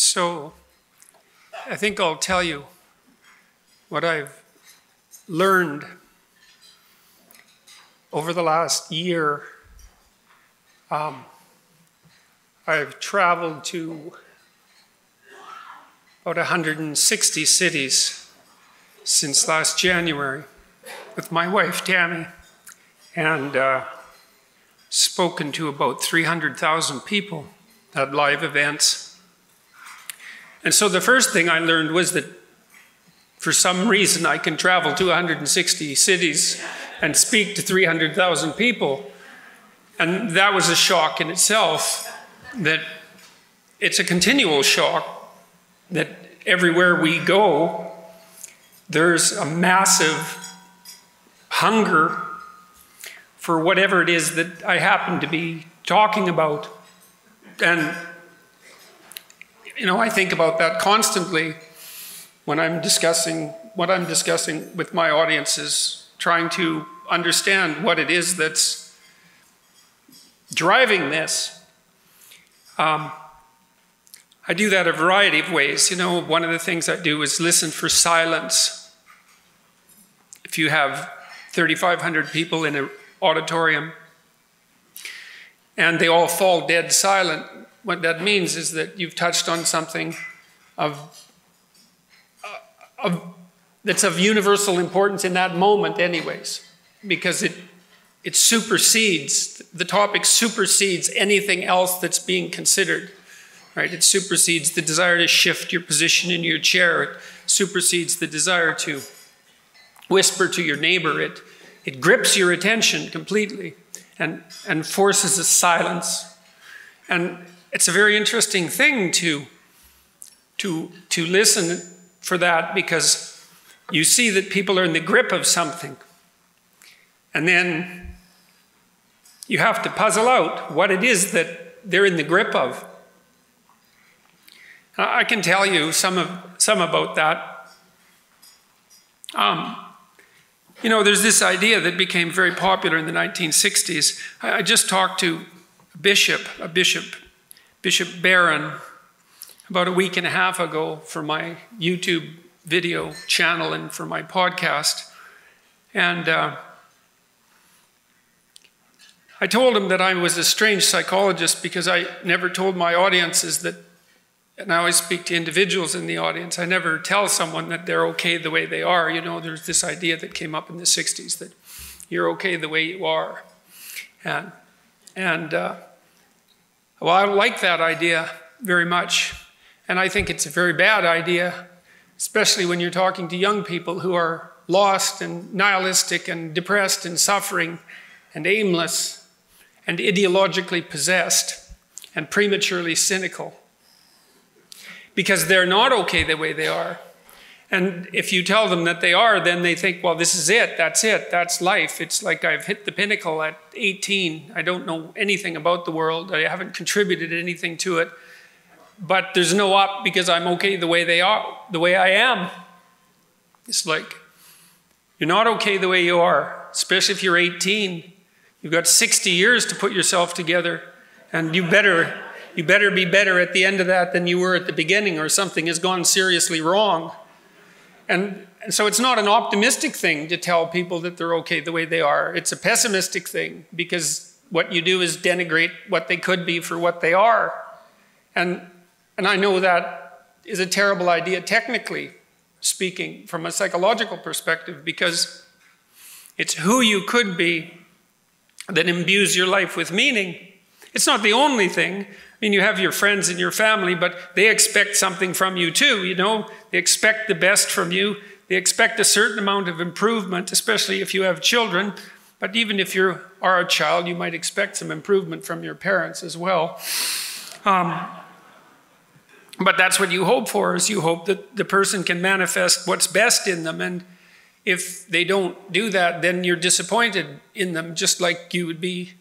So I think I'll tell you what I've learned over the last year. Um, I've traveled to about 160 cities since last January with my wife Tammy and uh, spoken to about 300,000 people at live events. And so the first thing I learned was that for some reason I can travel to 160 cities and speak to 300,000 people. And that was a shock in itself that it's a continual shock that everywhere we go, there's a massive hunger for whatever it is that I happen to be talking about. And, you know, I think about that constantly when I'm discussing what I'm discussing with my audiences, trying to understand what it is that's driving this. Um, I do that a variety of ways. You know, one of the things I do is listen for silence. If you have 3,500 people in an auditorium and they all fall dead silent, what that means is that you've touched on something of, uh, of, that's of universal importance in that moment, anyways, because it, it supersedes, the topic supersedes anything else that's being considered right? It supersedes the desire to shift your position in your chair. It supersedes the desire to whisper to your neighbor. It, it grips your attention completely and, and forces a silence. And it's a very interesting thing to, to, to listen for that because you see that people are in the grip of something. And then you have to puzzle out what it is that they're in the grip of. I can tell you some, of, some about that. Um, you know, there's this idea that became very popular in the 1960s. I, I just talked to a bishop, a bishop, Bishop Barron, about a week and a half ago for my YouTube video channel and for my podcast. And uh, I told him that I was a strange psychologist because I never told my audiences that and I always speak to individuals in the audience. I never tell someone that they're okay the way they are. You know, there's this idea that came up in the 60s that you're okay the way you are. And, and uh, well, I don't like that idea very much. And I think it's a very bad idea, especially when you're talking to young people who are lost and nihilistic and depressed and suffering and aimless and ideologically possessed and prematurely cynical because they're not okay the way they are. And if you tell them that they are, then they think, well, this is it. That's it. That's life. It's like I've hit the pinnacle at 18. I don't know anything about the world. I haven't contributed anything to it. But there's no up because I'm okay the way they are, the way I am. It's like you're not okay the way you are, especially if you're 18. You've got 60 years to put yourself together, and you better you better be better at the end of that than you were at the beginning, or something has gone seriously wrong. And, and so it's not an optimistic thing to tell people that they're okay the way they are. It's a pessimistic thing because what you do is denigrate what they could be for what they are. And, and I know that is a terrible idea, technically speaking, from a psychological perspective, because it's who you could be that imbues your life with meaning. It's not the only thing, I mean, you have your friends and your family, but they expect something from you too, you know? They expect the best from you. They expect a certain amount of improvement, especially if you have children. But even if you are a child, you might expect some improvement from your parents as well. Um, but that's what you hope for, is you hope that the person can manifest what's best in them. And if they don't do that, then you're disappointed in them, just like you would be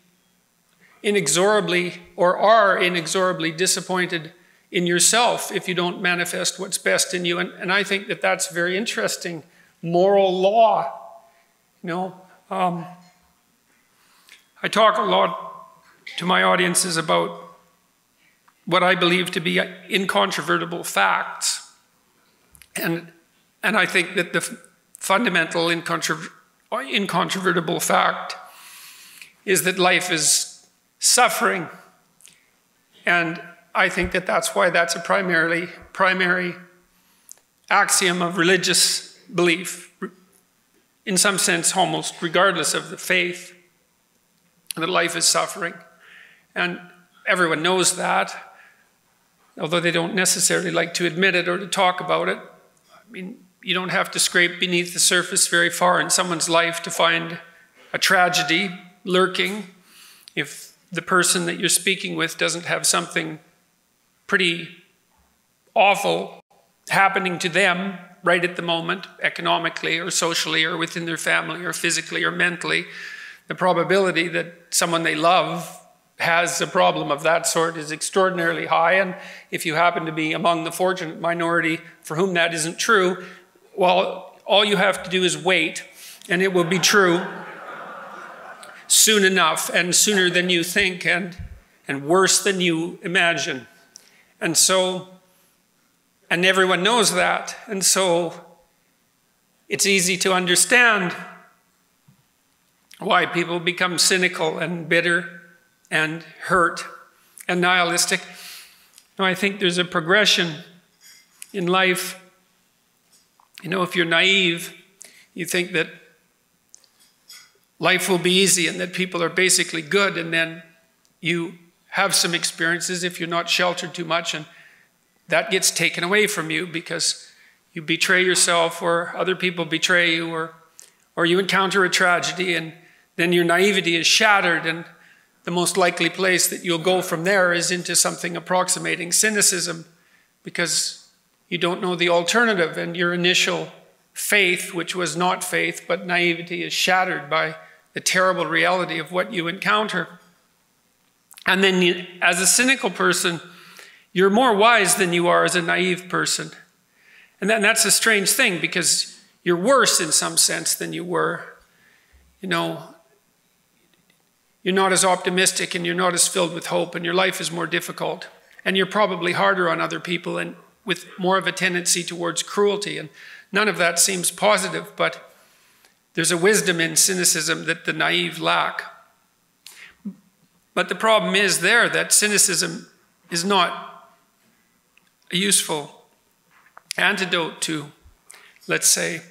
inexorably or are inexorably disappointed in yourself if you don't manifest what's best in you. And, and I think that that's very interesting moral law. You know, um, I talk a lot to my audiences about what I believe to be incontrovertible facts. And, and I think that the fundamental incontrover incontrovertible fact is that life is suffering. And I think that that's why that's a primarily primary axiom of religious belief, in some sense, almost regardless of the faith, that life is suffering. And everyone knows that although they don't necessarily like to admit it or to talk about it. I mean, you don't have to scrape beneath the surface very far in someone's life to find a tragedy lurking if the person that you're speaking with doesn't have something pretty awful happening to them right at the moment, economically or socially or within their family or physically or mentally, the probability that someone they love has a problem of that sort is extraordinarily high. And if you happen to be among the fortunate minority for whom that isn't true, well, all you have to do is wait, and it will be true soon enough, and sooner than you think, and, and worse than you imagine. And so, and everyone knows that. And so, it's easy to understand why people become cynical and bitter and hurt and nihilistic. No, I think there's a progression in life. You know, if you're naive, you think that life will be easy and that people are basically good, and then you have some experiences if you're not sheltered too much, and that gets taken away from you because you betray yourself, or other people betray you, or, or you encounter a tragedy, and then your naivety is shattered, and the most likely place that you'll go from there is into something approximating cynicism because you don't know the alternative and your initial faith, which was not faith but naivety, is shattered by the terrible reality of what you encounter. And then, you, as a cynical person, you're more wise than you are as a naive person. And then that's a strange thing because you're worse in some sense than you were. You know, you're not as optimistic and you're not as filled with hope, and your life is more difficult. And you're probably harder on other people and with more of a tendency towards cruelty. And none of that seems positive, but there's a wisdom in cynicism that the naive lack. But the problem is there that cynicism is not a useful antidote to, let's say,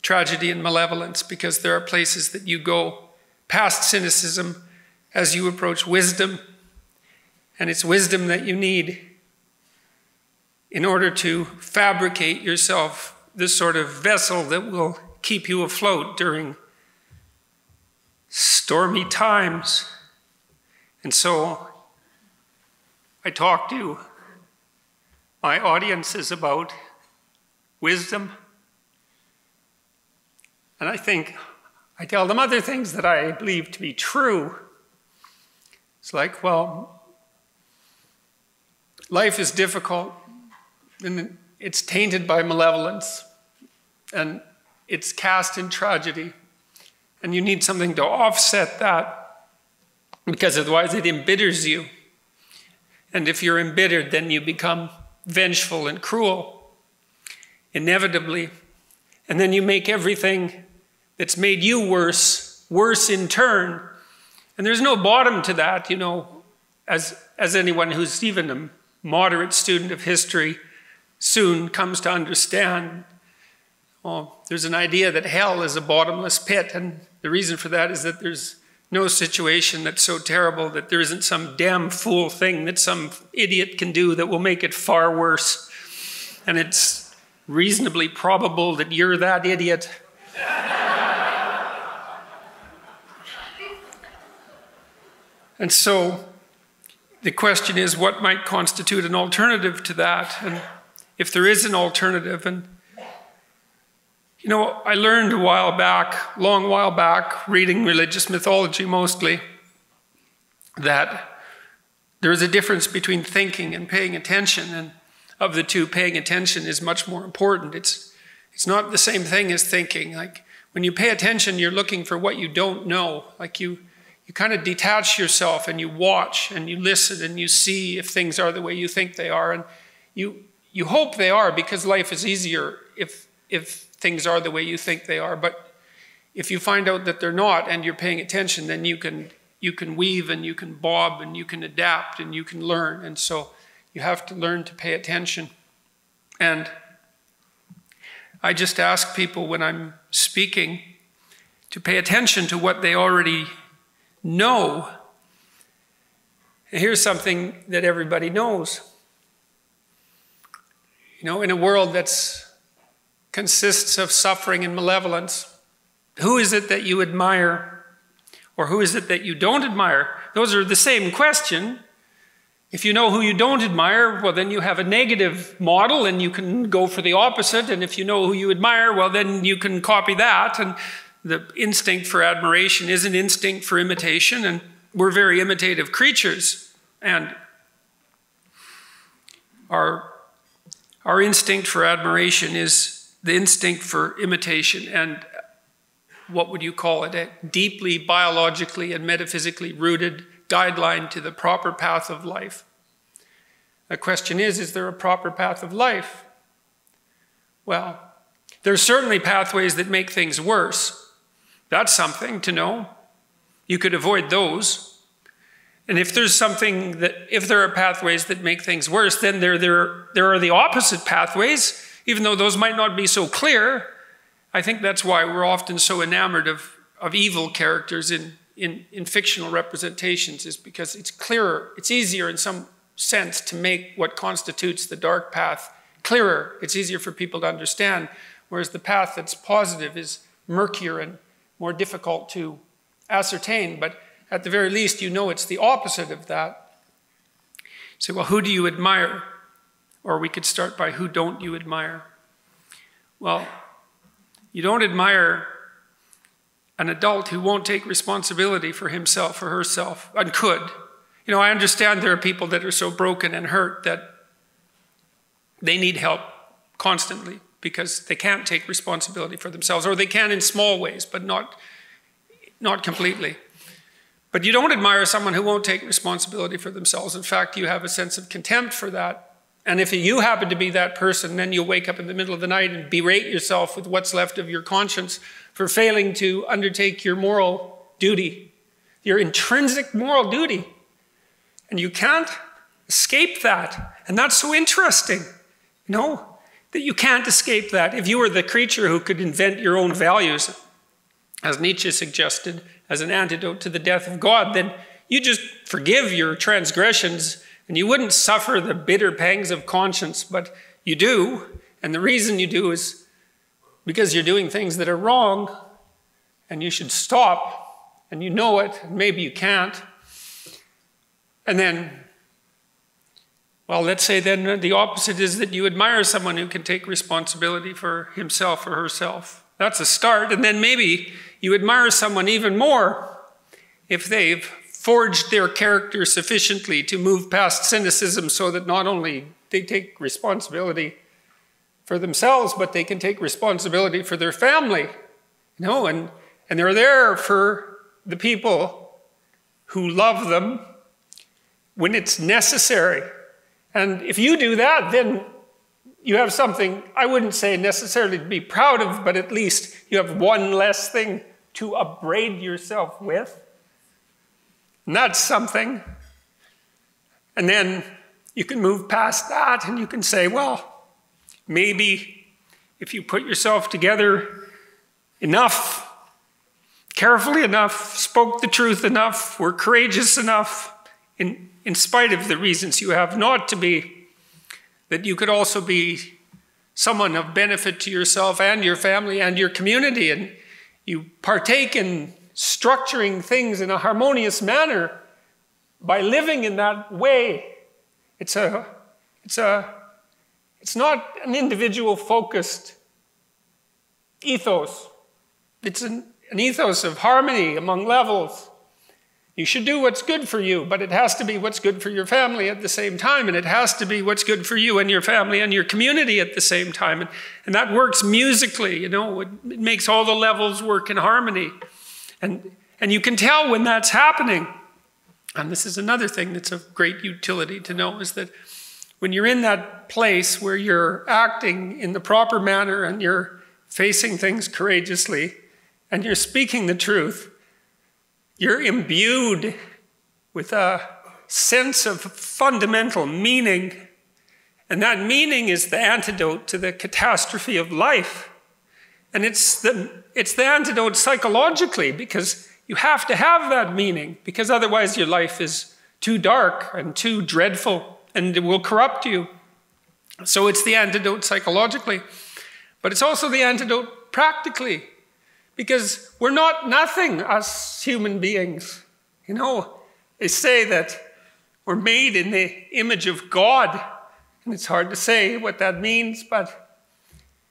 tragedy and malevolence, because there are places that you go past cynicism as you approach wisdom. And it's wisdom that you need in order to fabricate yourself this sort of vessel that will keep you afloat during stormy times. And so I talk to my audiences about wisdom. And I think I tell them other things that I believe to be true. It's like, well, life is difficult and it's tainted by malevolence and it's cast in tragedy. And you need something to offset that because otherwise it embitters you. And if you're embittered, then you become vengeful and cruel, inevitably. And then you make everything that's made you worse, worse in turn. And there's no bottom to that, you know, as, as anyone who's even a moderate student of history soon comes to understand. Well, there's an idea that hell is a bottomless pit, and the reason for that is that there's no situation that's so terrible that there isn't some damn fool thing that some idiot can do that will make it far worse. And it's reasonably probable that you're that idiot. And so the question is what might constitute an alternative to that? And if there is an alternative, and you know, I learned a while back, long while back, reading religious mythology mostly, that there is a difference between thinking and paying attention, and of the two, paying attention is much more important. It's it's not the same thing as thinking. Like when you pay attention, you're looking for what you don't know. Like you you kind of detach yourself and you watch and you listen and you see if things are the way you think they are. And you, you hope they are because life is easier if, if things are the way you think they are. But if you find out that they're not and you're paying attention, then you can, you can weave and you can bob and you can adapt and you can learn. And so you have to learn to pay attention. And I just ask people when I'm speaking to pay attention to what they already know. And here's something that everybody knows. You know, in a world that consists of suffering and malevolence, who is it that you admire? Or who is it that you don't admire? Those are the same question. If you know who you don't admire, well, then you have a negative model and you can go for the opposite. And if you know who you admire, well, then you can copy that. And the instinct for admiration is an instinct for imitation. And we're very imitative creatures. And our, our instinct for admiration is the instinct for imitation. And what would you call it? A deeply biologically and metaphysically rooted guideline to the proper path of life. The question is is there a proper path of life? Well, there are certainly pathways that make things worse. That's something to know. You could avoid those. And if there's something that, if there are pathways that make things worse, then there, there, there are the opposite pathways, even though those might not be so clear. I think that's why we're often so enamored of, of evil characters in in, in fictional representations is because it's clearer, it's easier in some sense to make what constitutes the dark path clearer. It's easier for people to understand, whereas the path that's positive is murkier and more difficult to ascertain. But at the very least, you know it's the opposite of that. So, well, who do you admire? Or we could start by who don't you admire? Well, you don't admire an adult who won't take responsibility for himself or herself and could. You know, I understand there are people that are so broken and hurt that they need help constantly because they can't take responsibility for themselves, or they can in small ways, but not, not completely. But you don't admire someone who won't take responsibility for themselves. In fact, you have a sense of contempt for that. And if you happen to be that person, then you'll wake up in the middle of the night and berate yourself with what's left of your conscience for failing to undertake your moral duty, your intrinsic moral duty. And you can't escape that. And that's so interesting. No, that you can't escape that. If you were the creature who could invent your own values, as Nietzsche suggested, as an antidote to the death of God, then you just forgive your transgressions and you wouldn't suffer the bitter pangs of conscience, but you do. And the reason you do is because you're doing things that are wrong and you should stop and you know it, and maybe you can't. And then, well, let's say then the opposite is that you admire someone who can take responsibility for himself or herself. That's a start. And then maybe you admire someone even more if they've forged their character sufficiently to move past cynicism so that not only they take responsibility for themselves, but they can take responsibility for their family. You know, and, and they're there for the people who love them when it's necessary. And if you do that, then you have something I wouldn't say necessarily to be proud of, but at least you have one less thing to upbraid yourself with. And that's something. And then you can move past that and you can say, well, Maybe if you put yourself together enough, carefully enough, spoke the truth enough, were courageous enough, in, in spite of the reasons you have not to be, that you could also be someone of benefit to yourself and your family and your community, and you partake in structuring things in a harmonious manner by living in that way. It's a, it's a it's not an individual focused ethos, it's an, an ethos of harmony among levels. You should do what's good for you, but it has to be what's good for your family at the same time, and it has to be what's good for you and your family and your community at the same time. And, and that works musically, you know, it, it makes all the levels work in harmony. And, And you can tell when that's happening. And this is another thing that's of great utility to know is that when you're in that place where you're acting in the proper manner and you're facing things courageously and you're speaking the truth, you're imbued with a sense of fundamental meaning. And that meaning is the antidote to the catastrophe of life. And it's the, it's the antidote psychologically because you have to have that meaning because otherwise your life is too dark and too dreadful and it will corrupt you. So it's the antidote psychologically, but it's also the antidote practically because we're not nothing as human beings. You know, they say that we're made in the image of God, and it's hard to say what that means, but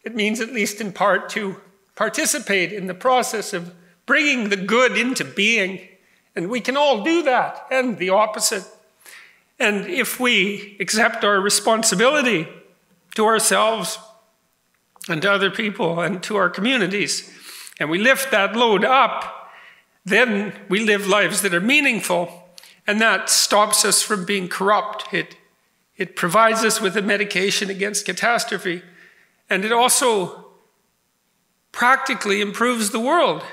it means, at least in part, to participate in the process of bringing the good into being. And we can all do that, and the opposite. And if we accept our responsibility to ourselves and to other people and to our communities, and we lift that load up, then we live lives that are meaningful, and that stops us from being corrupt. It, it provides us with a medication against catastrophe, and it also practically improves the world.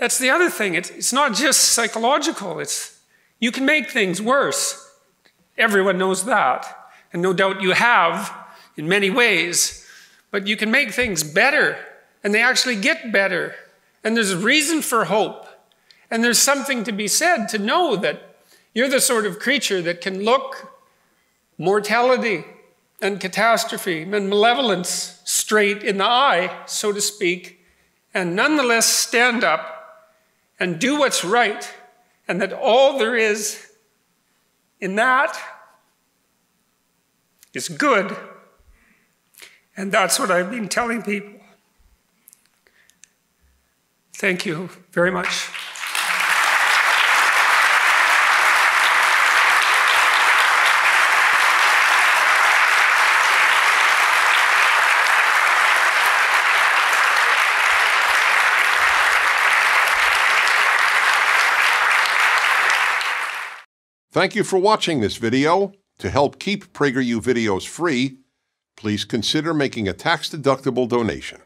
That's the other thing. It's, not just psychological, it's you can make things worse. Everyone knows that. And no doubt you have in many ways. But you can make things better, and they actually get better. And there's a reason for hope. And there's something to be said to know that you're the sort of creature that can look mortality and catastrophe and malevolence straight in the eye, so to speak, and nonetheless stand up and do what's right and that all there is in that is good. And that's what I've been telling people. Thank you very much. Thank you for watching this video. To help keep PragerU videos free, please consider making a tax-deductible donation.